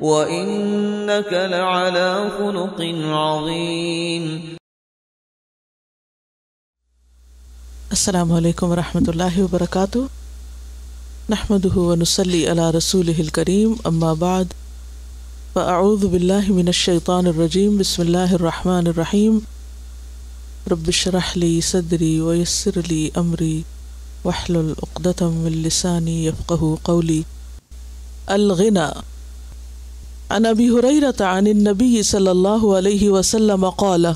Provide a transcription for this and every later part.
وإنك لعلى خلق عظيم. السلام عليكم ورحمة الله وبركاته. نحمده ونصلي على رسوله الكريم. أما بعد فأعوذ بالله من الشيطان الرجيم. بسم الله الرحمن الرحيم. رب اشرح لي صدري ويسر لي أمري. واحلل عقدة من لساني يفقه قولي. الغنى عن ابی حریرت عن النبی صلی اللہ علیہ وسلم قال،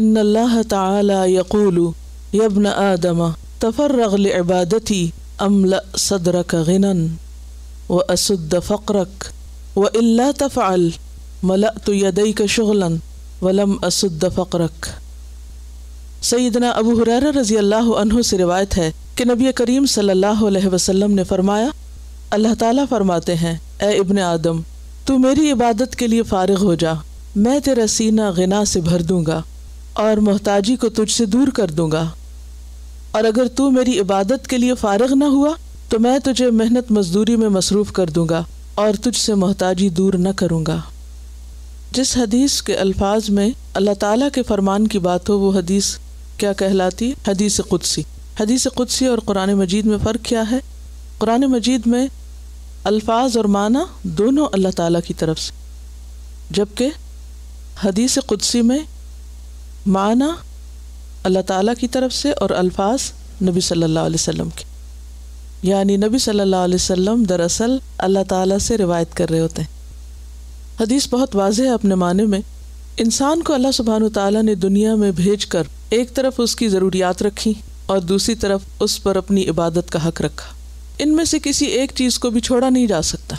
ان اللہ تعالی یقول یبن آدم، تفرغ لعبادتی املأ صدرك غنى وأسد فقرك وإلا تفعل، ملأت يديك شغلا ولم أسد فقرك سیدنا ابو حریر رضی اللہ عنہ سے روایت ہے کہ نبی کریم صلی اللہ علیہ وسلم نے فرمایا، اللہ تعالیٰ فرماتے ہیں، اے ابن آدم تو میری عبادت کے لیے فارغ ہو جا۔ میں تیرا سینہ غنا سے بھر دوں گا اور محتاجی کو تجھ سے دور کر دوں گا۔ اور اگر تو میری عبادت کے لیے فارغ نہ ہوا تو میں تجھے محنت مزدوری میں مصروف کر دوں گا اور تجھ سے محتاجی دور نہ کروں گا۔ جس حدیث کے الفاظ میں اللہ تعالیٰ کے فرمان کی بات ہو، وہ حدیث کیا کہلاتی؟ حدیث قدسی۔ حدیث قدسی اور قرآن مجید میں فرق کیا ہے؟ قرآن مجید میں الفاظ اور معنی دونوں اللہ تعالیٰ کی طرف سے۔ جبکہ حدیث قدسی میں معنی اللہ تعالیٰ کی طرف سے اور الفاظ نبی صلی اللہ علیہ وسلم کے۔ یعنی نبی صلی اللہ علیہ وسلم دراصل اللہ تعالیٰ سے روایت کر رہے ہوتے ہیں۔ حدیث بہت واضح ہے اپنے معنی میں۔ انسان کو اللہ سبحان تعالیٰ نے دنیا میں بھیج کر ایک طرف اس کی ضروریات رکھی اور دوسری طرف اس پر اپنی عبادت کا حق رکھا۔ ان میں سے کسی ایک چیز کو بھی چھوڑا نہیں جا سکتا۔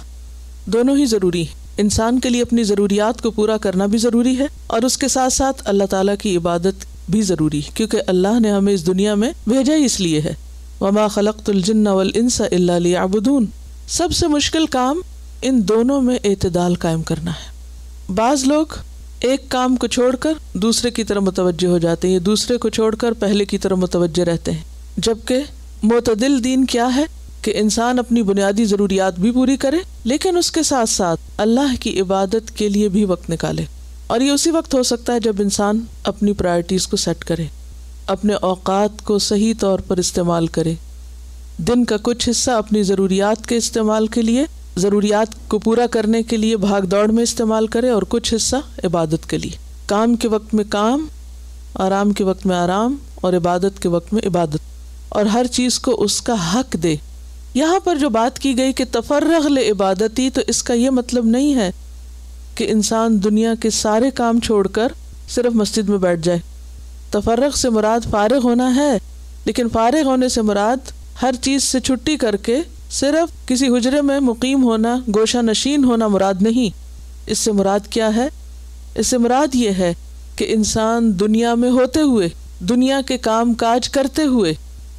دونوں ہی ضروری ہیں۔ انسان کے لیے اپنی ضروریات کو پورا کرنا بھی ضروری ہے اور اس کے ساتھ ساتھ اللہ تعالیٰ کی عبادت بھی ضروری ہے، کیونکہ اللہ نے ہمیں اس دنیا میں بھیجا ہی اس لیے ہے۔ وما خلقت الجن والانس الا ليعبدون۔ سب سے مشکل کام ان دونوں میں اعتدال قائم کرنا ہے۔ بعض لوگ ایک کام کو چھوڑ کر دوسرے کی طرف متوجہ ہو جاتے ہیں، دوسرے کو چھوڑ کر پہلے کی طرف متوجہ رہتے ہیں۔ جبکہ معتدل دین کیا ہے؟ کہ انسان اپنی بنیادی ضروریات بھی پوری کرے، لیکن اس کے ساتھ ساتھ اللہ کی عبادت کے لیے بھی وقت نکالے۔ اور یہ اسی وقت ہو سکتا ہے جب انسان اپنی پرائرٹیز کو سیٹ کرے، اپنے اوقات کو صحیح طور پر استعمال کرے۔ دن کا کچھ حصہ اپنی ضروریات کے استعمال کے لیے، ضروریات کو پورا کرنے کے لیے بھاگ دوڑ میں استعمال کرے، اور کچھ حصہ عبادت کے لیے۔ کام کے وقت میں کام، آرام کے وقت میں آرام، اور عبادت کے وقت میں عبادت۔ اور ہر چیز کو اس کا حق دے۔ یہاں پر جو بات کی گئی کہ تفرغ عبادتی تو اس کا یہ مطلب نہیں ہے کہ انسان دنیا کے سارے کام چھوڑ کر صرف مسجد میں بیٹھ جائے۔ تفرق سے مراد فارغ ہونا ہے، لیکن فارغ ہونے سے مراد ہر چیز سے چھٹی کر کے صرف کسی حجرے میں مقیم ہونا، گوشہ نشین ہونا مراد نہیں۔ اس سے مراد کیا ہے؟ اس سے مراد یہ ہے کہ انسان دنیا میں ہوتے ہوئے، دنیا کے کام کاج کرتے ہوئے،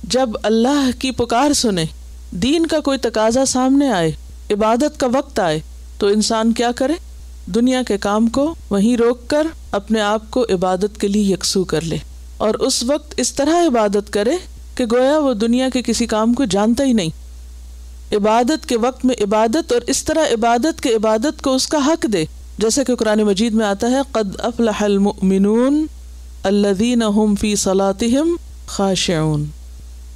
جب اللہ کی پکار سنے دین کا کوئی تقاضا سامنے آئے، عبادت کا وقت آئے، تو انسان کیا کرے؟ دنیا کے کام کو وہیں روک کر اپنے آپ کو عبادت کے لیے یکسو کر لے۔ اور اس وقت اس طرح عبادت کرے کہ گویا وہ دنیا کے کسی کام کو جانتا ہی نہیں۔ عبادت کے وقت میں عبادت اور اس طرح عبادت کے عبادت کو اس کا حق دے۔ جیسے کہ قرآن مجید میں آتا ہے، قد افلح المؤمنون الذین هم فی صلاتهم خاشعون۔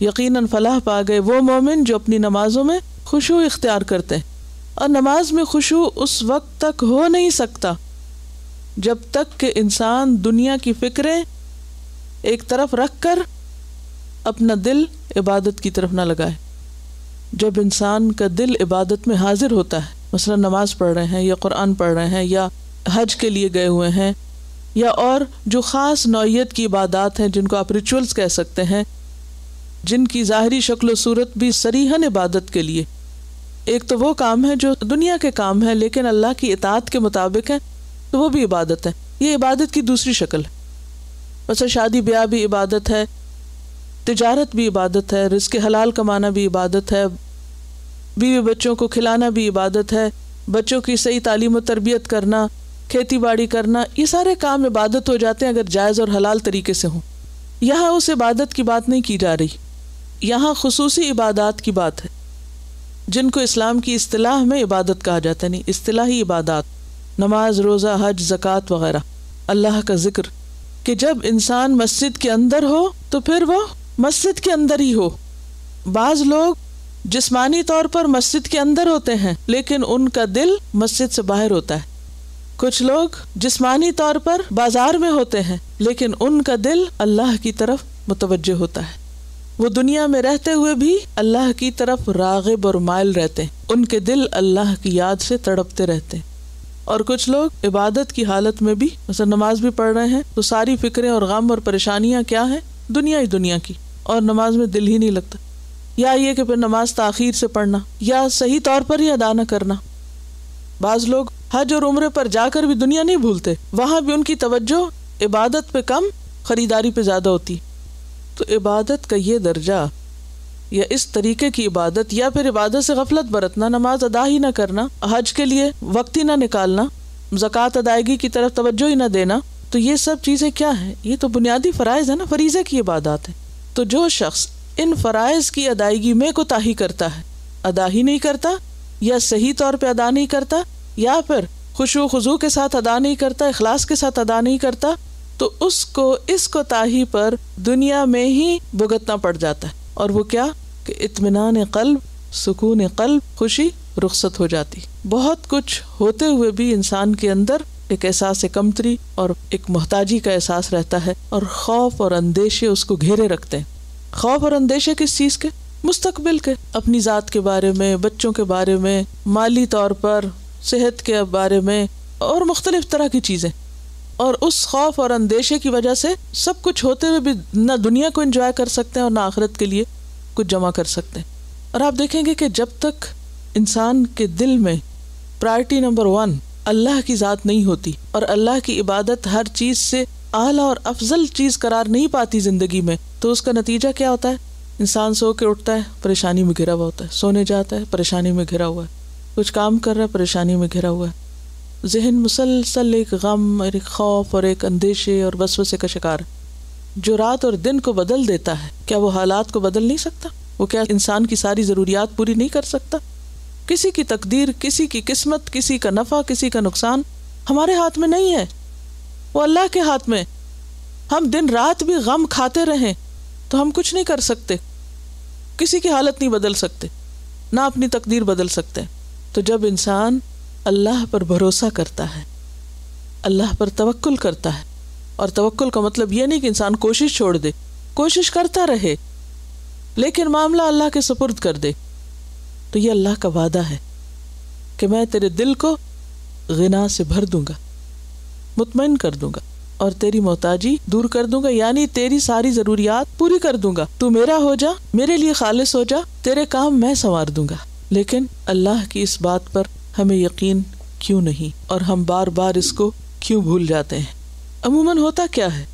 یقیناً فلاح پا گئے وہ مومن جو اپنی نمازوں میں خوشو اختیار کرتے ہیں۔ اور نماز میں خوشو اس وقت تک ہو نہیں سکتا جب تک کہ انسان دنیا کی فکریں ایک طرف رکھ کر اپنا دل عبادت کی طرف نہ لگائے۔ جب انسان کا دل عبادت میں حاضر ہوتا ہے، مثلا نماز پڑھ رہے ہیں یا قرآن پڑھ رہے ہیں یا حج کے لیے گئے ہوئے ہیں یا اور جو خاص نوعیت کی عبادات ہیں جن کو آپ ریچولس کہہ سکتے ہیں جن کی ظاہری شکل و صورت بھی سریحن عبادت کے لیے۔ ایک تو وہ کام ہے جو دنیا کے کام ہے، لیکن اللہ کی اطاعت کے مطابق ہے، تو وہ بھی عبادت ہے۔ یہ عبادت کی دوسری شکل ہے۔ ویسے شادی بیاہ بھی عبادت ہے، تجارت بھی عبادت ہے، رزق حلال کمانا بھی عبادت ہے، بیوی بچوں کو کھلانا بھی عبادت ہے، بچوں کی صحیح تعلیم و تربیت کرنا، کھیتی باڑی کرنا، یہ سارے کام عبادت ہو جاتے ہیں اگر جائز اور حلال طریقے سے ہوں۔ یہاں اس عبادت کی بات نہیں کی جا رہی۔ یہاں خصوصی عبادات کی بات ہے، جن کو اسلام کی اصطلاح میں عبادت کہا جاتا ہے نہیں اصطلاحی عبادات، نماز، روزہ، حج، زکوٰۃ وغیرہ۔ اللہ کا ذکر کہ جب انسان مسجد کے اندر ہو، تو پھر وہ مسجد کے اندر ہی ہو۔ بعض لوگ جسمانی طور پر مسجد کے اندر ہوتے ہیں، لیکن ان کا دل مسجد سے باہر ہوتا ہے۔ کچھ لوگ جسمانی طور پر بازار میں ہوتے ہیں، لیکن ان کا دل اللہ کی طرف متوجہ ہوتا ہے۔ وہ دنیا میں رہتے ہوئے بھی اللہ کی طرف راغب اور مائل رہتے ہیں ان کے دل اللہ کی یاد سے تڑپتے رہتے۔ ہیں اور کچھ لوگ عبادت کی حالت میں بھی، مثلا نماز بھی پڑھ رہے ہیں، تو ساری فکریں اور غم اور پریشانیاں کیا ہیں؟ دنیا ہی دنیا کی، اور نماز میں دل ہی نہیں لگتا۔ یا یہ کہ پھر نماز تاخیر سے پڑھنا، یا صحیح طور پر ہی ادا نہ کرنا۔ بعض لوگ حج اور عمرے پر جا کر بھی دنیا نہیں بھولتے، وہاں بھی ان کی توجہ عبادت پہ کم، خریداری پہ زیادہ ہوتی۔ تو عبادت کا یہ درجہ، یا اس طریقے کی عبادت، یا پھر عبادت سے غفلت برتنا، نماز ادا ہی نہ کرنا، حج کے لیے وقت ہی نہ نکالنا، زکوٰۃ ادائیگی کی طرف توجہ ہی نہ دینا، تو یہ سب چیزیں کیا ہیں؟ یہ تو بنیادی فرائض ہے نا، فریضے کی عبادات ہے تو جو شخص ان فرائض کی ادائیگی میں کوتا ہی کرتا ہے، ادا ہی نہیں کرتا، یا صحیح طور پہ ادا نہیں کرتا، یا پھر خوشو خزو کے ساتھ ادا نہیں کرتا، اخلاص کے ساتھ ادا نہیں کرتا تو اس کو اس کو تاہی پر دنیا میں ہی بھگتنا پڑ جاتا ہے۔ اور وہ کیا؟ کہ اطمینان قلب، سکون قلب، خوشی رخصت ہو جاتی۔ بہت کچھ ہوتے ہوئے بھی انسان کے اندر ایک احساس کمتری اور ایک محتاجی کا احساس رہتا ہے اور خوف اور اندیشے اس کو گھیرے رکھتے ہیں۔ خوف اور اندیشے کس چیز کے؟ مستقبل کے۔ اپنی ذات کے بارے میں، بچوں کے بارے میں، مالی طور پر، صحت کے بارے میں اور مختلف طرح کی چیزیں۔ اور اس خوف اور اندیشے کی وجہ سے سب کچھ ہوتے ہوئے بھی نہ دنیا کو انجوائے کر سکتے ہیں اور نہ آخرت کے لیے کچھ جمع کر سکتے ہیں۔ اور آپ دیکھیں گے کہ جب تک انسان کے دل میں پرائرٹی نمبر ون اللہ کی ذات نہیں ہوتی اور اللہ کی عبادت ہر چیز سے اعلیٰ اور افضل چیز قرار نہیں پاتی زندگی میں، تو اس کا نتیجہ کیا ہوتا ہے؟ انسان سو کے اٹھتا ہے، پریشانی میں گھرا ہوا ہوتا ہے، سونے جاتا ہے، پریشانی میں گھرا ہوا ہے، کچھ کام کر رہا ہے، پریشانی میں گھرا ہوا ہے۔ ذہن مسلسل ایک غم، اور ایک خوف، اور ایک اندیشے، اور وسوسے کا شکار جو رات اور دن کو بدل دیتا ہے، کیا وہ حالات کو بدل نہیں سکتا؟ وہ کیا انسان کی ساری ضروریات پوری نہیں کر سکتا؟ کسی کی تقدیر، کسی کی قسمت، کسی کا نفع، کسی کا نقصان ہمارے ہاتھ میں نہیں ہے۔ وہ اللہ کے ہاتھ میں۔ ہم دن رات بھی غم کھاتے رہیں تو ہم کچھ نہیں کر سکتے۔ کسی کی حالت نہیں بدل سکتے، نہ اپنی تقدیر بدل سکتے۔ تو جب انسان اللہ پر بھروسہ کرتا ہے، اللہ پر توکل کرتا ہے۔ اور توکل کا مطلب یہ نہیں کہ انسان کوشش چھوڑ دے، کوشش کرتا رہے، لیکن معاملہ اللہ کے سپرد کر دے۔ تو یہ اللہ کا وعدہ ہے کہ میں تیرے دل کو غنا سے بھر دوں گا، مطمئن کر دوں گا، اور تیری محتاجی دور کر دوں گا یعنی تیری ساری ضروریات پوری کر دوں گا۔ تو میرا ہو جا، میرے لیے خالص ہو جا، تیرے کام میں سنوار دوں گا۔ لیکن اللہ کی اس بات پر ہمیں یقین کیوں نہیں اور ہم بار بار اس کو کیوں بھول جاتے ہیں؟ عموماً ہوتا کیا ہے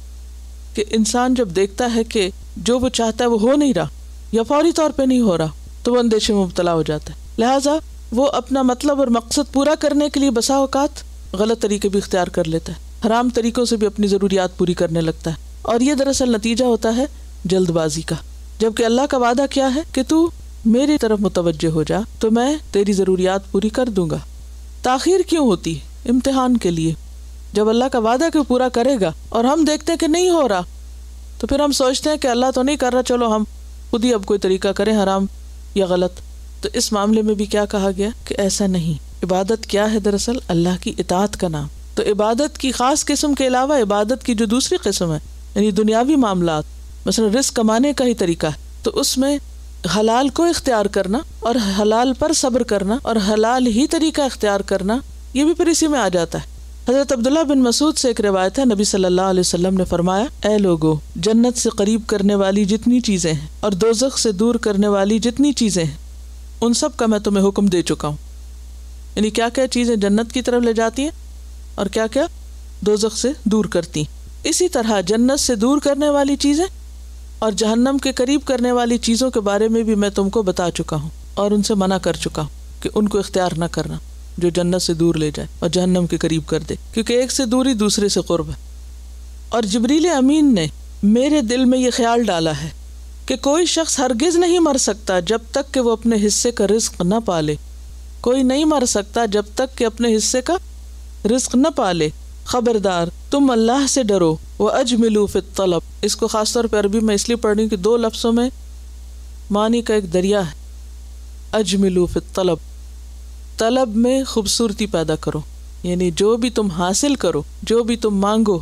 کہ انسان جب دیکھتا ہے کہ جو وہ چاہتا ہے وہ ہو نہیں رہا یا فوری طور پہ نہیں ہو رہا، تو وہ اندیشے میں مبتلا ہو جاتا ہے۔ لہٰذا وہ اپنا مطلب اور مقصد پورا کرنے کے لیے بسا اوقات غلط طریقے بھی اختیار کر لیتا ہے۔ حرام طریقوں سے بھی اپنی ضروریات پوری کرنے لگتا ہے۔ اور یہ دراصل نتیجہ ہوتا ہے جلد بازی کا۔ جبکہ اللہ کا وعدہ کیا ہے کہ تو میری طرف متوجہ ہو جا تو میں تیری ضروریات پوری کر دوں گا۔ تاخیر کیوں ہوتی امتحان کے لیے۔ جب اللہ کا وعدہ کیوں پورا کرے گا اور ہم دیکھتے ہیں کہ نہیں ہو رہا، تو پھر ہم سوچتے ہیں کہ اللہ تو نہیں کر رہا، چلو ہم خود ہی اب کوئی طریقہ کریں، حرام یا غلط۔ تو اس معاملے میں بھی کیا کہا گیا؟ کہ ایسا نہیں۔ عبادت کیا ہے دراصل؟ اللہ کی اطاعت کا نام۔ تو عبادت کی خاص قسم کے علاوہ عبادت کی جو دوسری قسم ہے یعنی دنیاوی معاملات، مثلا رسک کمانے کا ہی طریقہ ہے، تو اس میں حلال کو اختیار کرنا اور حلال پر صبر کرنا اور حلال ہی طریقہ اختیار کرنا، یہ بھی پھر اسی میں آ جاتا ہے۔ حضرت عبداللہ بن مسعود سے ایک روایت ہے، نبی صلی اللہ علیہ وسلم نے فرمایا، اے لوگو، جنت سے قریب کرنے والی جتنی چیزیں ہیں اور دوزخ سے دور کرنے والی جتنی چیزیں ہیں، ان سب کا میں تمہیں حکم دے چکا ہوں۔ یعنی کیا کیا چیزیں جنت کی طرف لے جاتی ہیں اور کیا کیا دوزخ سے دور کرتی اسی طرح جنت سے دور کرنے والی چیزیں اور جہنم کے قریب کرنے والی چیزوں کے بارے میں بھی میں تم کو بتا چکا ہوں اور ان سے منع کر چکا ہوں کہ ان کو اختیار نہ کرنا جو جنت سے دور لے جائے اور جہنم کے قریب کر دے، کیونکہ ایک سے دوری دوسرے سے قرب ہے۔ اور جبریل امین نے میرے دل میں یہ خیال ڈالا ہے کہ کوئی شخص ہرگز نہیں مر سکتا جب تک کہ وہ اپنے حصے کا رزق نہ پالے۔ کوئی نہیں مر سکتا جب تک کہ اپنے حصے کا رزق نہ پالے۔ خبردار، تم اللہ سے ڈرو وہ اج ملو طلب اس کو خاص طور پہ عربی میں اس لیے پڑھ رہی ہوں کہ دو لفظوں میں معنی کا ایک دریا ہے۔ اج ملو طلب طلب میں خوبصورتی پیدا کرو۔ یعنی جو بھی تم حاصل کرو، جو بھی تم مانگو،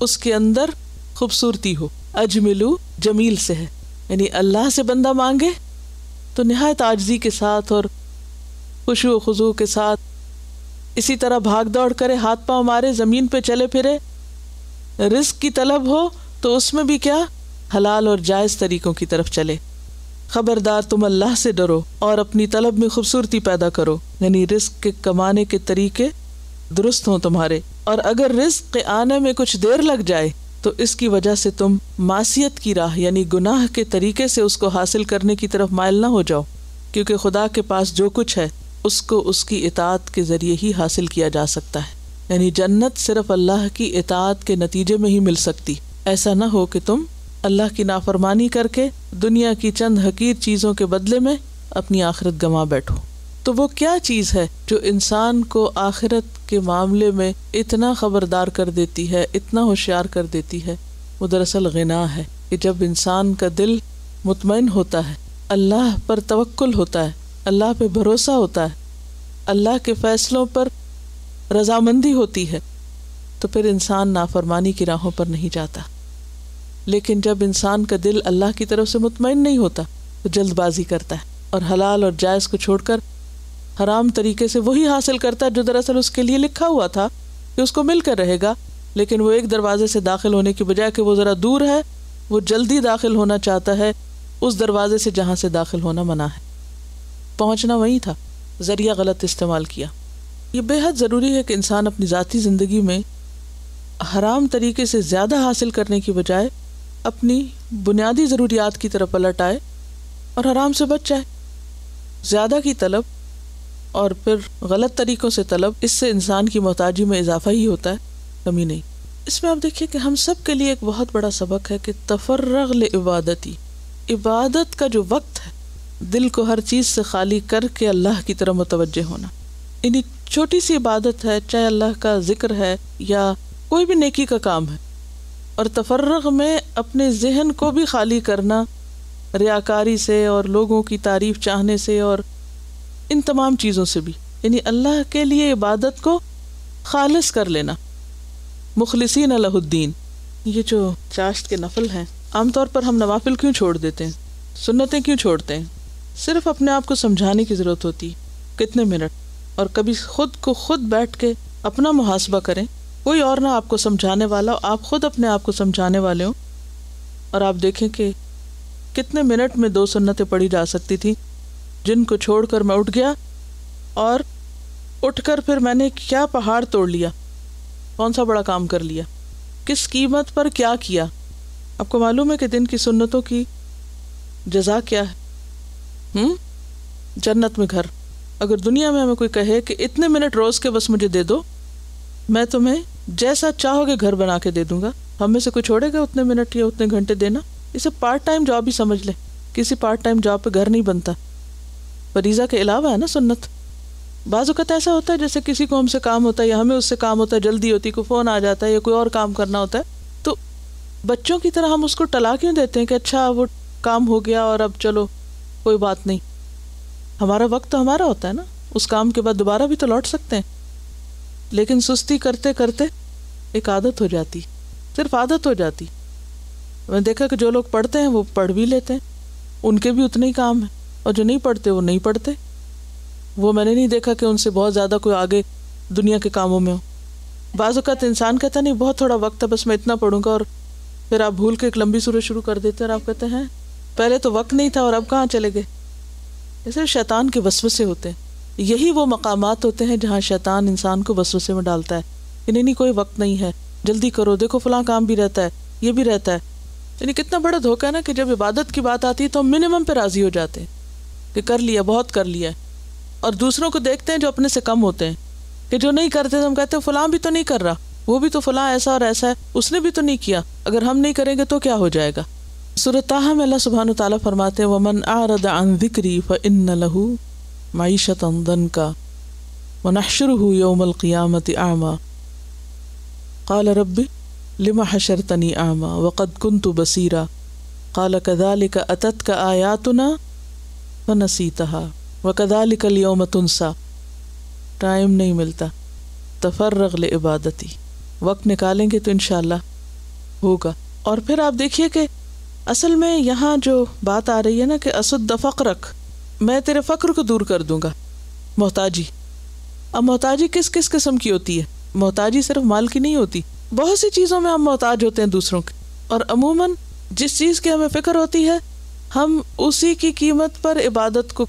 اس کے اندر خوبصورتی ہو۔ اجملو جمیل سے ہے۔ یعنی اللہ سے بندہ مانگے تو نہایت آجزی کے ساتھ اور خوشو و خزو کے ساتھ اسی طرح بھاگ دوڑ کرے، ہاتھ پاؤں مارے، زمین پہ چلے پھرے۔ رزق کی طلب ہو تو اس میں بھی کیا؟ حلال اور جائز طریقوں کی طرف چلے۔ خبردار تم اللہ سے ڈرو اور اپنی طلب میں خوبصورتی پیدا کرو۔ یعنی رزق کے کمانے کے طریقے درست ہوں تمہارے۔ اور اگر رزق کے آنے میں کچھ دیر لگ جائے تو اس کی وجہ سے تم معصیت کی راہ یعنی گناہ کے طریقے سے اس کو حاصل کرنے کی طرف مائل نہ ہو جاؤ۔ کیونکہ خدا کے پاس جو کچھ ہے اس کو اس کی اطاعت کے ذریعے ہی حاصل کیا جا سکتا ہے۔ یعنی جنت صرف اللہ کی اطاعت کے نتیجے میں ہی مل سکتی۔ ایسا نہ ہو کہ تم اللہ کی نافرمانی کر کے دنیا کی چند حقیر چیزوں کے بدلے میں اپنی آخرت گنوا بیٹھو۔ تو وہ کیا چیز ہے جو انسان کو آخرت کے معاملے میں اتنا خبردار کر دیتی ہے، اتنا ہوشیار کر دیتی ہے؟ وہ دراصل غنا ہے کہ جب انسان کا دل مطمئن ہوتا ہے، اللہ پر توکل ہوتا ہے۔ اللہ پہ بھروسہ ہوتا ہے، اللہ کے فیصلوں پر رضامندی ہوتی ہے، تو پھر انسان نافرمانی کی راہوں پر نہیں جاتا۔ لیکن جب انسان کا دل اللہ کی طرف سے مطمئن نہیں ہوتا تو جلد بازی کرتا ہے اور حلال اور جائز کو چھوڑ کر حرام طریقے سے وہی حاصل کرتا ہے جو دراصل اس کے لیے لکھا ہوا تھا کہ اس کو مل کر رہے گا۔ لیکن وہ ایک دروازے سے داخل ہونے کی بجائے کہ وہ ذرا دور ہے، وہ جلدی داخل ہونا چاہتا ہے، اس دروازے سے جہاں سے داخل ہونا منع ہے۔ پہنچنا وہی تھا، ذریعہ غلط استعمال کیا۔ یہ بے حد ضروری ہے کہ انسان اپنی ذاتی زندگی میں حرام طریقے سے زیادہ حاصل کرنے کی بجائے اپنی بنیادی ضروریات کی طرف پلٹ آئے اور حرام سے بچ جائے۔ زیادہ کی طلب اور پھر غلط طریقوں سے طلب، اس سے انسان کی محتاجی میں اضافہ ہی ہوتا ہے، کمی نہیں۔ اس میں آپ دیکھیے کہ ہم سب کے لیے ایک بہت بڑا سبق ہے کہ تفرغ عبادتی عبادت کا جو وقت ہے دل کو ہر چیز سے خالی کر کے اللہ کی طرح متوجہ ہونا۔ یعنی چھوٹی سی عبادت ہے، چاہے اللہ کا ذکر ہے یا کوئی بھی نیکی کا کام ہے۔ اور تفرغ میں اپنے ذہن کو بھی خالی کرنا، ریاکاری سے اور لوگوں کی تعریف چاہنے سے اور ان تمام چیزوں سے بھی۔ یعنی اللہ کے لیے عبادت کو خالص کر لینا۔ مخلصین اللہ الدین۔ یہ جو چاشت کے نفل ہیں، عام طور پر ہم نوافل کیوں چھوڑ دیتے ہیں؟ سنتیں کیوں چھوڑتے ہیں؟ صرف اپنے آپ کو سمجھانے کی ضرورت ہوتی، کتنے منٹ؟ اور کبھی خود کو خود بیٹھ کے اپنا محاسبہ کریں، کوئی اور نہ آپ کو سمجھانے والا ہو آپ خود اپنے آپ کو سمجھانے والے ہوں۔ اور آپ دیکھیں کہ کتنے منٹ میں دو سنتیں پڑھی جا سکتی تھی جن کو چھوڑ کر میں اٹھ گیا اور اٹھ کر پھر میں نے کیا پہاڑ توڑ لیا؟ کون سا بڑا کام کر لیا؟ کس قیمت پر کیا کیا؟ آپ کو معلوم ہے کہ دن کی سنتوں کی جزا کیا ہے؟ ہوں؟ جنت میں گھر۔ اگر دنیا میں ہمیں کوئی کہے کہ اتنے منٹ روز کے بس مجھے دے دو، میں تمہیں جیسا چاہو گے گھر بنا کے دے دوں گا۔ ہم میں سے کوئی چھوڑے گا اتنے منٹ یا اتنے گھنٹے دینا؟ اسے پارٹ ٹائم جاب ہی سمجھ لے۔ کسی پارٹ ٹائم جاب پہ گھر نہیں بنتا۔ فریضہ کے علاوہ ہے نا سنت۔ بعض اوقات ایسا ہوتا ہے جیسے کسی کو ہم سے کام ہوتا ہے یا ہمیں اس سے کام ہوتا ہے، جلدی ہوتی، کوئی فون آ جاتا ہے یا کوئی اور کام کرنا ہوتا ہے۔ تو بچوں کی طرح ہم اس کو ٹلا کیوں دیتے ہیں کہ اچھا وہ کام ہو گیا اور اب چلو۔ کوئی بات نہیں۔ ہمارا وقت تو ہمارا ہوتا ہے نا۔ اس کام کے بعد دوبارہ بھی تو لوٹ سکتے ہیں۔ لیکن سستی کرتے کرتے ایک عادت ہو جاتی۔ صرف عادت ہو جاتی۔ میں دیکھا کہ جو لوگ پڑھتے ہیں وہ پڑھ بھی لیتے ہیں۔ ان کے بھی اتنے ہی کام ہیں۔ اور جو نہیں پڑھتے وہ نہیں پڑھتے۔ وہ میں نے نہیں دیکھا کہ ان سے بہت زیادہ کوئی آگے دنیا کے کاموں میں ہو۔ بعض اوقات انسان کہتا نہیں، بہت تھوڑا وقت ہے، بس میں اتنا پڑھوں گا اور پھر آپ بھول کے ایک لمبی سورج شروع کر دیتے اور آپ کہتے ہیں پہلے تو وقت نہیں تھا اور اب کہاں چلے گئے؟ ایسے شیطان کے وسوسے ہوتے ہیں۔ یہی وہ مقامات ہوتے ہیں جہاں شیطان انسان کو وسوسے میں ڈالتا ہے۔ کہ نہیں نہیں کوئی وقت نہیں ہے۔ جلدی کرو، دیکھو فلاں کام بھی رہتا ہے، یہ بھی رہتا ہے۔ یعنی کتنا بڑا دھوکا ہے نا کہ جب عبادت کی بات آتی ہے تو ہم منیمم پہ راضی ہو جاتے ہیں کہ کر لیا، بہت کر لیا۔ اور دوسروں کو دیکھتے ہیں جو اپنے سے کم ہوتے ہیں کہ جو نہیں کرتے تو ہم کہتے ہیں فلاں بھی تو نہیں کر رہا، وہ بھی تو فلاں ایسا اور ایسا ہے، اس نے بھی تو نہیں کیا۔ اگر ہم نہیں کریں گے تو کیا ہو جائے گا؟ صورتحا میں اللہ سبحانہ تعالیٰ فرماتے ومن اعرض عن ذکری فان له معیشت ضنکا ونحشره یوم القیامت اعما قال رب لما حشرتنی اعما وقد كنت بصیرا قال كذلك اتتك آیاتنا فنسیتها وكذلك اليوم تنسى۔ ٹائم نہیں ملتا۔ تفرغ لعبادتی۔ وقت نکالیں گے تو انشاءاللہ ہوگا۔ اور پھر آپ دیکھیے کہ اصل میں یہاں جو بات آ رہی ہے نا کہ اسد فقرک میں تیرے فقر کو دور کر دوں گا۔ محتاجی، اب محتاجی کس کس قسم کی ہوتی ہے؟ محتاجی صرف مال کی نہیں ہوتی، بہت سی چیزوں میں ہم محتاج ہوتے ہیں دوسروں کے۔ اور عموماً جس چیز کی ہمیں فکر ہوتی ہے، ہم اسی کی قیمت پر عبادت کو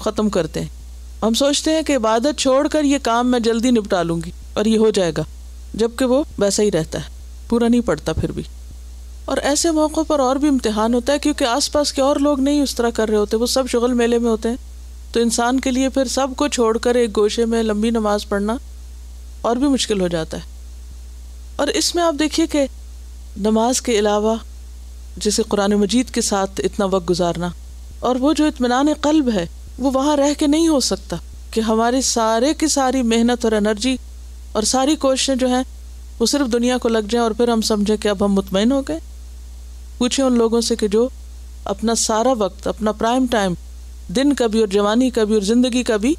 ختم کرتے ہیں۔ ہم سوچتے ہیں کہ عبادت چھوڑ کر یہ کام میں جلدی نپٹا لوں گی اور یہ ہو جائے گا جبکہ وہ ویسا ہی رہتا ہے، پورا نہیں پڑتا پھر بھی۔ اور ایسے موقع پر اور بھی امتحان ہوتا ہے کیونکہ آس پاس کے اور لوگ نہیں اس طرح کر رہے ہوتے، وہ سب شغل میلے میں ہوتے ہیں۔ تو انسان کے لیے پھر سب کو چھوڑ کر ایک گوشے میں لمبی نماز پڑھنا اور بھی مشکل ہو جاتا ہے۔ اور اس میں آپ دیکھیے کہ نماز کے علاوہ جیسے قرآن مجید کے ساتھ اتنا وقت گزارنا اور وہ جو اطمینان قلب ہے، وہ وہاں رہ کے نہیں ہو سکتا کہ ہماری سارے کی ساری محنت اور انرجی اور ساری کوششیں جو ہیں، وہ صرف دنیا کو لگ جائیں اور پھر ہم سمجھیں کہ اب ہم مطمئن ہو گئے۔ پوچھیں ان لوگوں سے کہ جو اپنا سارا وقت، اپنا پرائم ٹائم دن کا بھی اور جوانی کا بھی اور زندگی کا بھی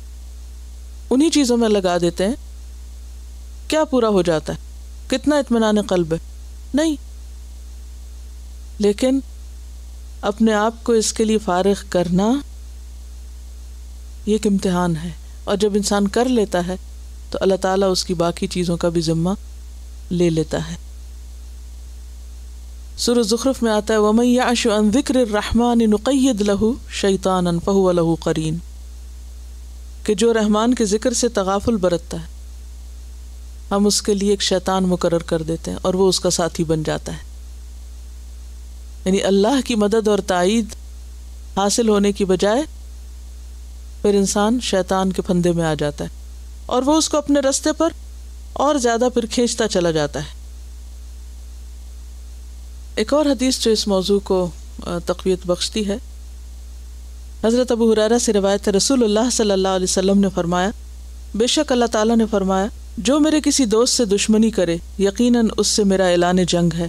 انہیں چیزوں میں لگا دیتے ہیں۔ کیا پورا ہو جاتا ہے؟ کتنا اطمینان قلب ہے؟ نہیں۔ لیکن اپنے آپ کو اس کے لیے فارغ کرنا یہ ایک امتحان ہے۔ اور جب انسان کر لیتا ہے تو اللہ تعالیٰ اس کی باقی چیزوں کا بھی ذمہ لے لیتا ہے۔ سر ظخرف میں آتا ہے ومش ان ذکر الرحمٰن نقید لہو شیطان فہو لہو قرین۔ کہ جو رحمان کے ذکر سے تغافل برتتا ہے۔ ہم اس کے لیے ایک شیطان مقرر کر دیتے ہیں اور وہ اس کا ساتھی بن جاتا ہے۔ یعنی اللہ کی مدد اور تائید حاصل ہونے کی بجائے پھر انسان شیطان کے پھندے میں آ جاتا ہے اور وہ اس کو اپنے رستے پر اور زیادہ پھر کھینچتا چلا جاتا ہے۔ ایک اور حدیث جو اس موضوع کو تقویت بخشتی ہے۔ حضرت ابو حرارہ سے روایت رسول اللہ صلی اللہ علیہ وسلم نے فرمایا، بے شک اللہ تعالیٰ نے فرمایا، جو میرے کسی دوست سے دشمنی کرے، یقیناً اس سے میرا اعلان جنگ ہے۔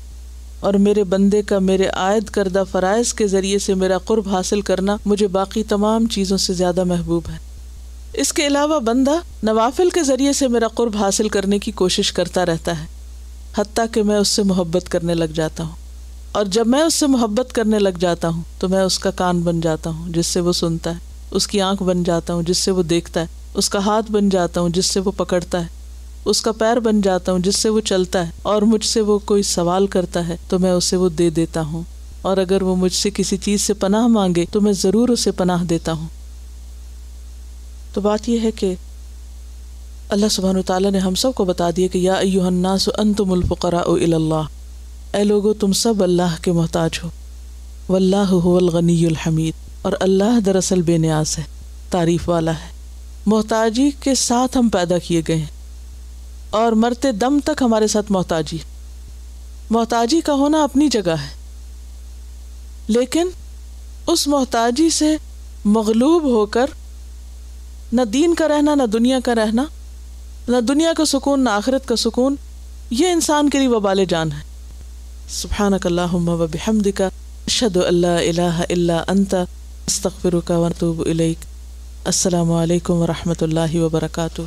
اور میرے بندے کا میرے عائد کردہ فرائض کے ذریعے سے میرا قرب حاصل کرنا مجھے باقی تمام چیزوں سے زیادہ محبوب ہے۔ اس کے علاوہ بندہ نوافل کے ذریعے سے میرا قرب حاصل کرنے کی کوشش کرتا رہتا ہے، حتیٰ کہ میں اس سے محبت کرنے لگ جاتا ہوں۔ اور جب میں اس سے محبت کرنے لگ جاتا ہوں تو میں اس کا کان بن جاتا ہوں، جس سے وہ سنتا ہے، اس کی آنکھ بن جاتا ہوں، جس سے وہ دیکھتا ہے، اس کا ہاتھ بن جاتا ہوں، جس سے وہ پکڑتا ہے، اس کا پیر بن جاتا ہوں، جس سے وہ چلتا ہے، اور مجھ سے وہ کوئی سوال کرتا ہے تو میں اسے وہ دے دیتا ہوں۔ اور اگر وہ مجھ سے کسی چیز سے پناہ مانگے تو میں ضرور اسے پناہ دیتا ہوں۔ تو بات یہ ہے کہ اللہ سبحان تعالیٰ نے ہم سب کو بتا دیا کہ یا الناس انتم الفقراء اللہ۔ اے لوگو، تم سب اللہ کے محتاج ہو۔ واللہ هو الغنی الحمید۔ اور اللہ دراصل بے نیاز ہے، تعریف والا ہے۔ محتاجی کے ساتھ ہم پیدا کیے گئے ہیں۔ اور مرتے دم تک ہمارے ساتھ محتاجی۔ محتاجی کا ہونا اپنی جگہ ہے۔ لیکن اس محتاجی سے مغلوب ہو کر نہ دین کا رہنا، نہ دنیا کا رہنا، نہ دنیا کا سکون، نہ آخرت کا سکون، یہ انسان کے لیے وبال جان ہے۔ سبحان اللہ و بحمد کا اشد اللہ الہ اللہ انت، استغفرک و اتوب الیک۔ السلام علیکم و رحمۃ اللہ وبرکاتہ۔